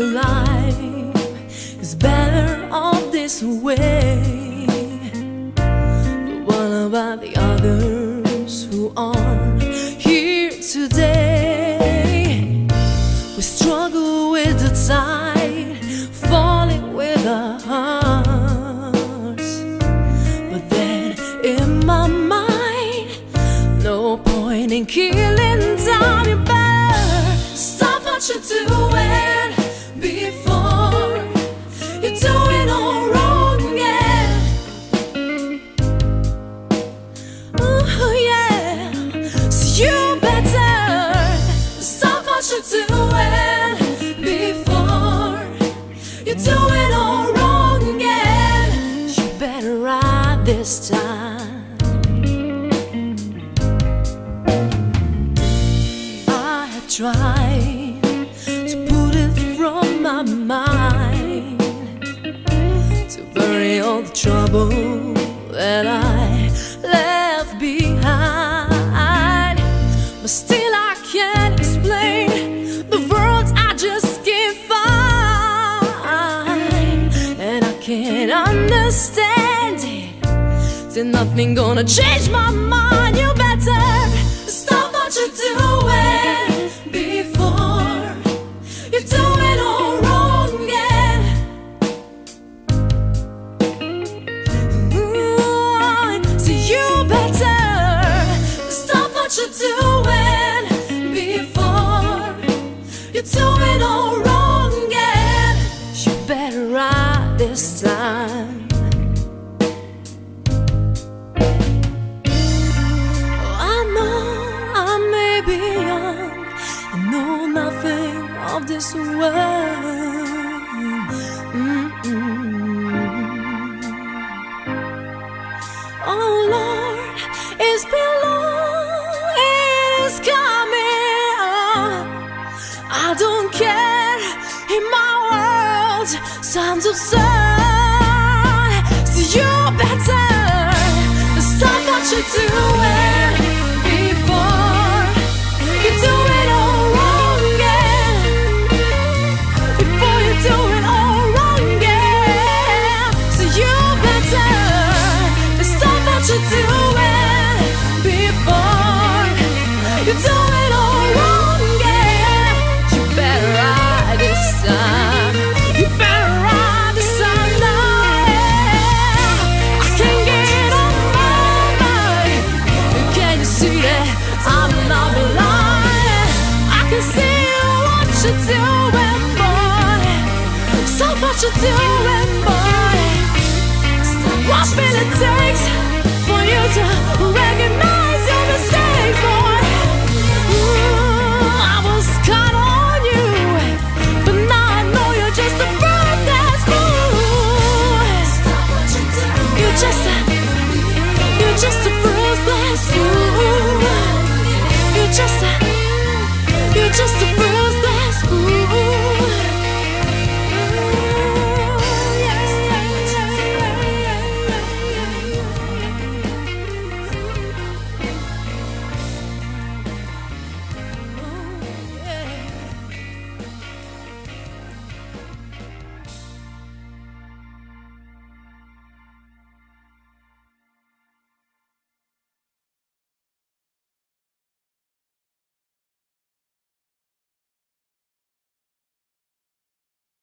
life is better on this way. But what about the others who are here today? We struggle with falling with our hearts. But then in my mind, no point in killing time. You better stop what you're doing before you're doing all wrong again. Oh yeah, so you better stop what you're doing before you're doing all wrong again. You better ride this time. I have tried mind to bury all the trouble that I left behind. But still, I can't explain the words I just can't find, and I can't understand it. Till nothing gonna change my mind. You better stop what you're doing doing before you're wrong again. You better ride this time. Oh, I know I may be young, I know nothing of this world. World, sounds absurd. So you better stop what you're doing what you're doing, boy. Will it takes for you to